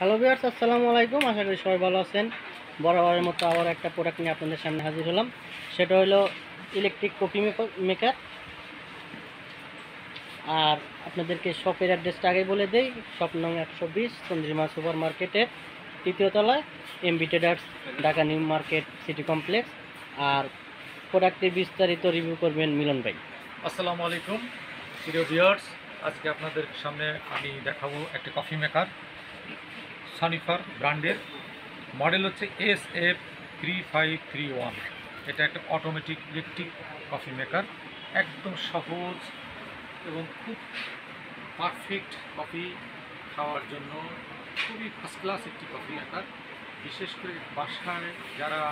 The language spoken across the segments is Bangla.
হ্যালো ভিউয়ার্স আসসালামু আলাইকুম। আশা করি সবাই ভালো আছেন। বরাবরের মতো আবার একটা প্রোডাক্ট নিয়ে আপনাদের সামনে হাজির হলাম। সেটা হলো ইলেকট্রিক কফি মেকার আর আপনাদেরকে শপের অ্যাড্রেসটা আগে বলে দেই। শপ নং একশো বিশ চন্দ্রিমা সুপার মার্কেটের তৃতীয় তলায় MB traders Dhaka New Market, City Complex. আর প্রোডাক্টের বিস্তারিত রিভিউ করবেন মিলন ভাই। আসসালামু আলাইকুম। প্রিয় ভিউয়ার্স আজকে আপনাদের সামনে আমি দেখাবো একটা কফি মেকার সানিফার ব্র্যান্ডের মডেল হচ্ছে S F three five three one. এটা একটা অটোমেটিক ইলেকট্রিক কফি মেকার একদম সহজ এবং খুব পারফেক্ট কফি খাওয়ার জন্য খুবই ফার্স্ট ক্লাস একটি কফি মেকার বিশেষ করে বাসায় যারা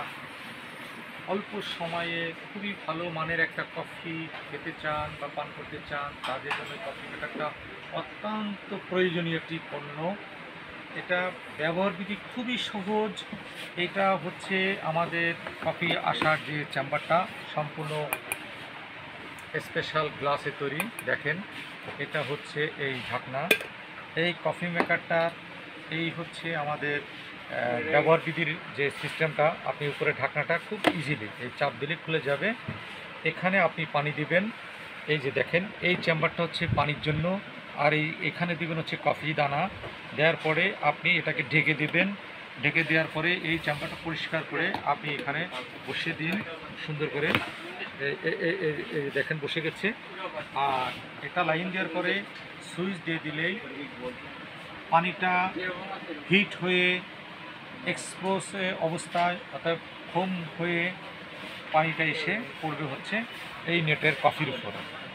অল্প সময়ে খুবই ভালো মানের একটা কফি খেতে চান বা পান করতে চান, তাদের জন্য কফি মেকারটা অত্যন্ত প্রয়োজনীয় একটি পণ্য। এটা ব্যবহার বিধি খুবই সহজ। এটা হচ্ছে আমাদের কফি আসার যে চেম্বারটা, সম্পূর্ণ স্পেশাল গ্লাসে তৈরি। দেখেন, এটা হচ্ছে এই ঢাকনা। এই কফি মেকারটা, এই হচ্ছে আমাদের ব্যবহার বিধির যে সিস্টেমটা, আপনি উপরে ঢাকনাটা খুব ইজিলি এই চাপ দিলে খুলে যাবে। এখানে আপনি পানি দিবেন। এই যে দেখেন, এই চেম্বারটা হচ্ছে পানির জন্য আর এই এখানে দিবেন হচ্ছে কফি দানা। দেওয়ার পরে আপনি এটাকে ঢেকে দিবেন। ঢেকে দেওয়ার পরে এই চেম্বারটা পরিষ্কার করে আপনি এখানে বসিয়ে দিন। সুন্দর করে। দেখেন বসে গেছে। আর এটা লাইন দেওয়ার পরে সুইচ দিয়ে দিলেই পানিটা হিট হয়ে এক্সপোজ অবস্থায় অর্থাৎ ফোম হয়ে পানিটা এসে পড়বে হচ্ছে এই নেটের কফির উপর।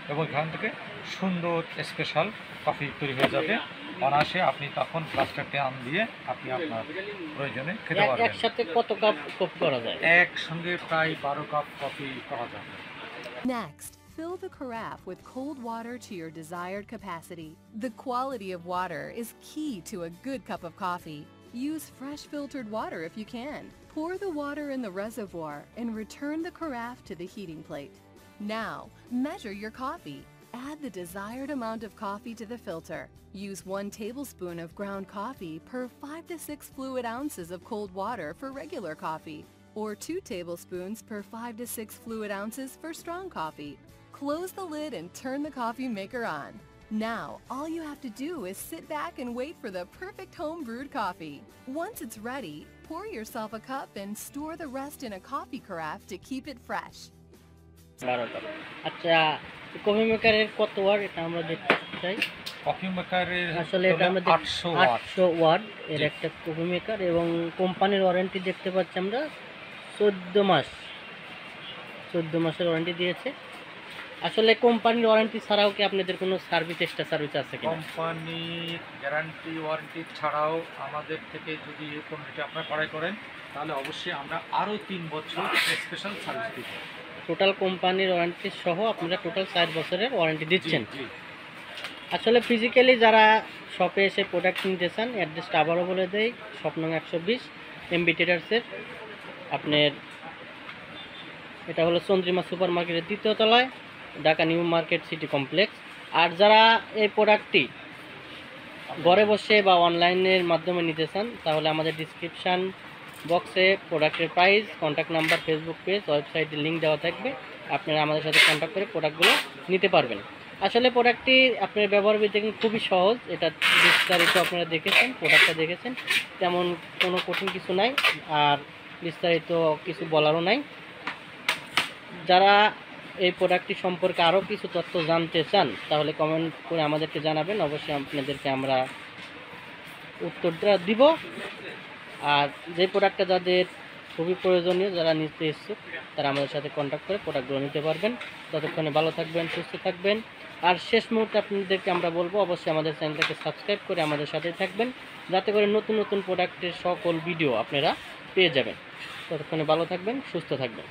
এবং এখান থেকে সুন্দর স্পেশাল কফি তৈরি হয়ে যাবে অনায়াসে আপনি তখন প্লাস্টার টান দিয়ে আপনি আপনার প্রয়োজনে খেতে এক- পারবেন একসাথে কত কাপ কফি করা যায় একসঙ্গে প্রায় বারো কাপ কফি করা যাবে Next, fill the carafe with cold water to your desired capacity. The quality of water is key to a good cup of coffee. Use fresh filtered water if you can. Pour the water in the reservoir and return the carafe to the heating plate. Now, measure your coffee. Add the desired amount of coffee to the filter. Use one tablespoon of ground coffee per 5 to 6 fluid ounces of cold water for regular coffee, or 2 tablespoons per 5 to 6 fluid ounces for strong coffee. Close the lid and turn the coffee maker on. Now, all you have to do is sit back and wait for the perfect home brewed coffee. Once it's ready, pour yourself a cup and store the rest in a coffee carafe to keep it fresh. বারো আচ্ছা কফি মেকারের কত ওয়াট এটা আমরা দেখতে চাই? কফি মেকারের আসলে এটা আমরা আটশো আটশো ওয়াট এর একটা কফি মেকার এবং কোম্পানির ওয়ারেন্টি দেখতে পাচ্ছি আমরা চোদ্দ মাস। চোদ্দ মাসের ওয়ারেন্টি দিয়েছে। আসলে কোম্পানির ওয়ারেন্টি ছাড়াও কি আপনাদের কোনো সার্ভিস এক্সট্রা সার্ভিস আছে কি কোম্পানির গ্যারান্টি ওয়ারেন্টি ছাড়াও আমাদের থেকে যদি এই পণ্যটি আপনারা ক্রয় করেন তাহলে অবশ্যই আমরা আরও তিন বছর স্পেশাল সার্ভিস দিব টোটাল কোম্পানির ওয়ারেন্টি সহ আপনারা টোটাল চার বছরের ওয়ারেন্টি দিচ্ছেন। আসলে ফিজিক্যালি যারা শপে এসে প্রোডাক্ট নিতে চান অ্যাড্রেসটা আবারও বলে দেই শপ নং একশো বিশ এমবি ট্রেডার্সের আপনার এটা হলো চন্দ্রিমা সুপার মার্কেটের দ্বিতীয় তলায় Dhaka New Market City Complex. আর যারা এই প্রোডাক্টটি ঘরে বসে বা অনলাইনের মাধ্যমে নিতে চান তাহলে আমাদের ডিসক্রিপশান বক্সে প্রোডাক্টের price contact number Facebook page ওয়েবসাইটের লিঙ্ক দেওয়া থাকবে। আপনারা আমাদের সাথে কন্ট্যাক্ট করে প্রোডাক্টগুলো নিতে পারবেন। আসলে প্রোডাক্টটি আপনার ব্যবহার কিন্তু খুবই সহজ। এটা বিস্তারিত আপনারা দেখেছেন, প্রোডাক্টটা দেখেছেন। তেমন কোনো কঠিন কিছু নাই, আর বিস্তারিত কিছু বলারও নাই। যারা এই প্রোডাক্টটি সম্পর্কে আরও কিছু তথ্য জানতে চান, তাহলে কমেন্ট করে আমাদেরকে জানাবেন। অবশ্যই আপনাদেরকে আমরা উত্তরটা দিব। আর যে প্রোডাক্টটা যাদের খুবই প্রয়োজনীয়, যারা নিতে ইচ্ছুক তারা আমাদের সাথে কন্ট্যাক্ট করে প্রোডাক্টগুলো নিতে পারবেন। ততক্ষণে ভালো থাকবেন, সুস্থ থাকবেন। আর শেষ মুহূর্তে আপনাদেরকে আমরা বলব, অবশ্যই আমাদের চ্যানেলটাকে সাবস্ক্রাইব করে আমাদের সাথে থাকবেন। যাতে করে নতুন নতুন প্রোডাক্টের সকল ভিডিও আপনারা পেয়ে যাবেন। ততক্ষণে ভালো থাকবেন, সুস্থ থাকবেন।